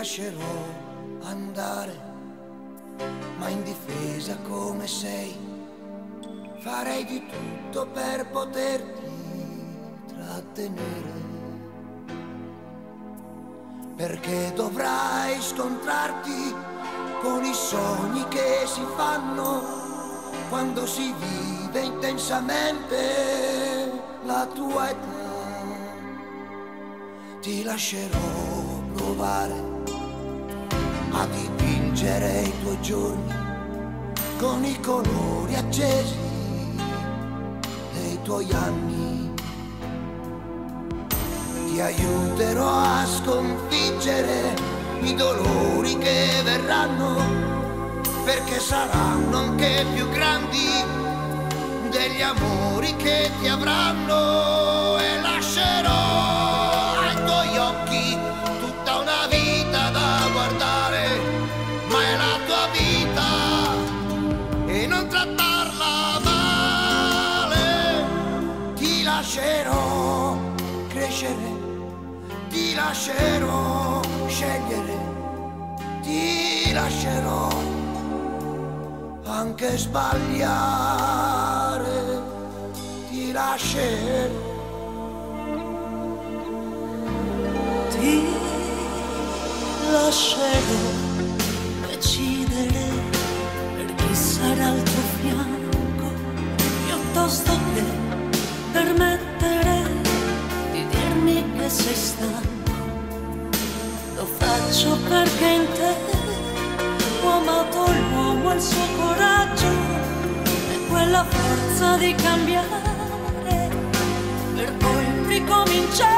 lascerò andare, ma in difesa come sei, farei di tutto per poterti trattenere. Perché dovrai scontrarti con i sogni che si fanno quando si vive intensamente la tua età. Ti lascerò provare a dipingere i tuoi giorni con i colori accesi dei tuoi anni. Ti aiuterò a sconfiggere i dolori che verranno, perché saranno anche più grandi degli amori che ti avranno crescere, ti lascerò scegliere, ti lascerò anche sbagliare, ti lascerò. ti lascerò sei stanco lo faccio perché in te ho amato l'uomo e il suo coraggio e quella forza di cambiare per poi ricominciare